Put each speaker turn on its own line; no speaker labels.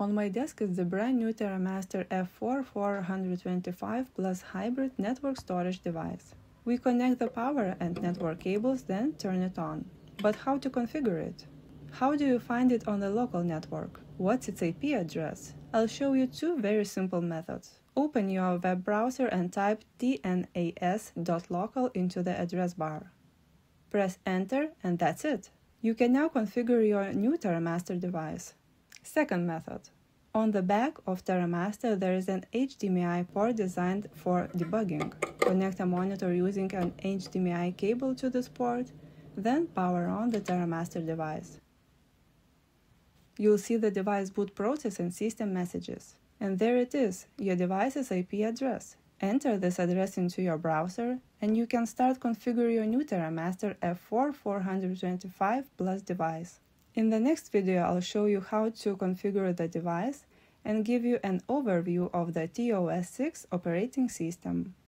On my desk is the brand new TerraMaster F4 425 Plus hybrid network storage device. We connect the power and network cables, then turn it on. But how to configure it? How do you find it on the local network? What's its IP address? I'll show you two very simple methods. Open your web browser and type tnas.local into the address bar. Press enter and that's it. You can now configure your new TerraMaster device. Second method. On the back of TerraMaster there is an HDMI port designed for debugging. Connect a monitor using an HDMI cable to this port, then power on the TerraMaster device. You'll see the device boot process and system messages. And there it is, your device's IP address. Enter this address into your browser and you can start configure your new TerraMaster F4 425 Plus device. In the next video, I'll show you how to configure the device and give you an overview of the TOS 6 operating system.